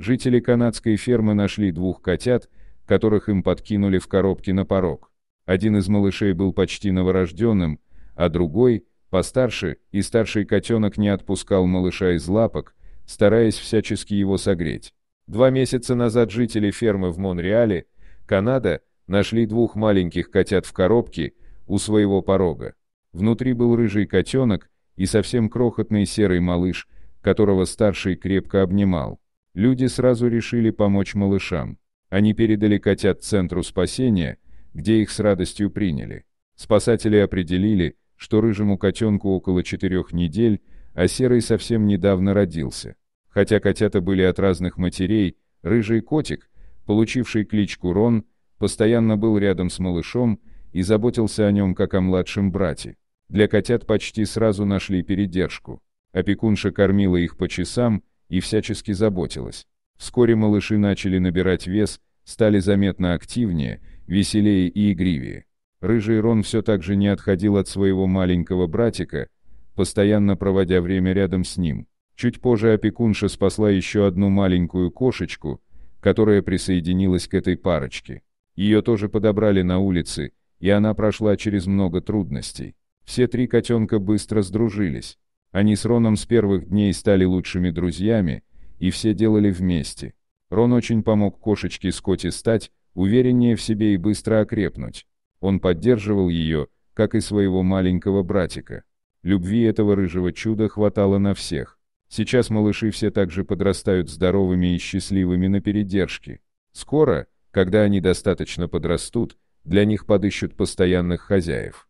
Жители канадской фермы нашли двух котят, которых им подкинули в коробке на порог. Один из малышей был почти новорожденным, а другой, постарше, и старший котенок не отпускал малыша из лапок, стараясь всячески его согреть. Два месяца назад жители фермы в Монреале, Канада, нашли двух маленьких котят в коробке у своего порога. Внутри был рыжий котенок и совсем крохотный серый малыш, которого старший крепко обнимал. Люди сразу решили помочь малышам. Они передали котят Центру спасения, где их с радостью приняли. Спасатели определили, что рыжему котенку около четырех недель, а серый совсем недавно родился. Хотя котята были от разных матерей, рыжий котик, получивший кличку Рон, постоянно был рядом с малышом и заботился о нем как о младшем брате. Для котят почти сразу нашли передержку. Опекунша кормила их по часам и всячески заботилась. Вскоре малыши начали набирать вес, стали заметно активнее, веселее и игривее. Рыжий Рон все так же не отходил от своего маленького братика, постоянно проводя время рядом с ним. Чуть позже опекунша спасла еще одну маленькую кошечку, которая присоединилась к этой парочке. Ее тоже подобрали на улице, и она прошла через много трудностей. Все три котенка быстро сдружились. Они с Роном с первых дней стали лучшими друзьями, и все делали вместе. Рон очень помог кошечке Скотти стать увереннее в себе и быстро окрепнуть. Он поддерживал ее, как и своего маленького братика. Любви этого рыжего чуда хватало на всех. Сейчас малыши все также подрастают здоровыми и счастливыми на передержке. Скоро, когда они достаточно подрастут, для них подыщут постоянных хозяев.